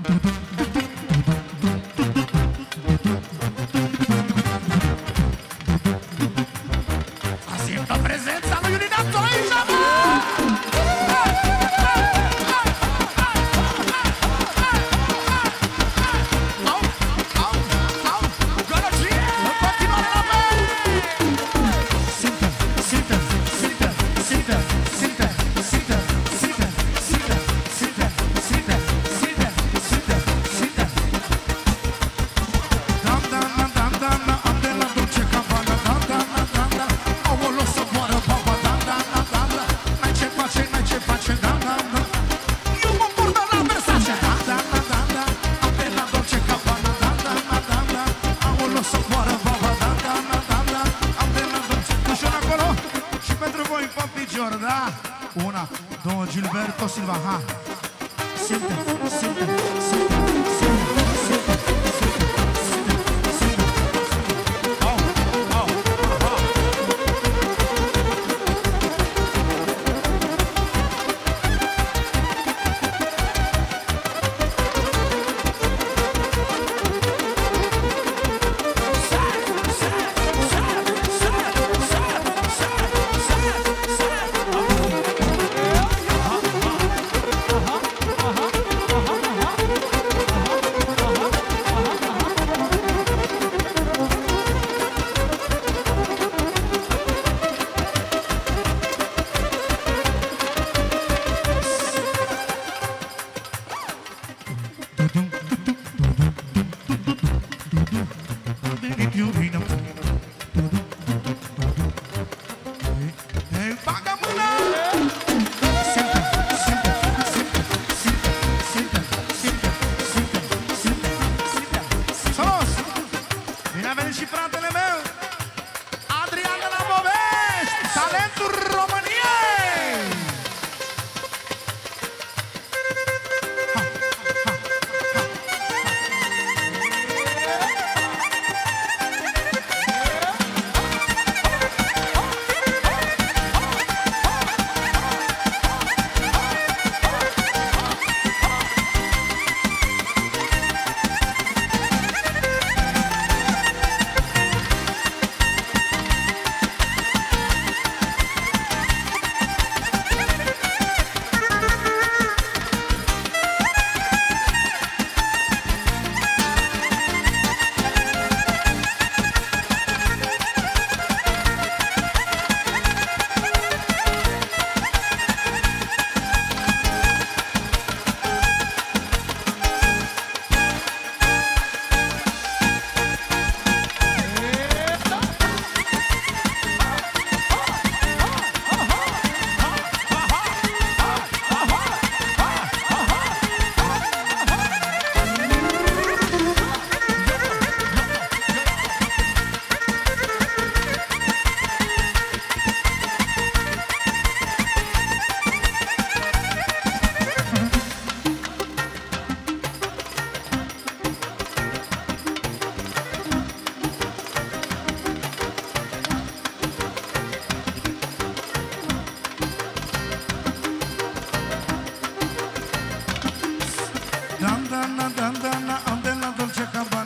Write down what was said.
Mm-hmm. Giorda. Da? Una, două, Gilberto Silva. Ha. Simte, simte, simte. Mi-a venit și fratele meu. Anna Dandana Andela Dolce Cabana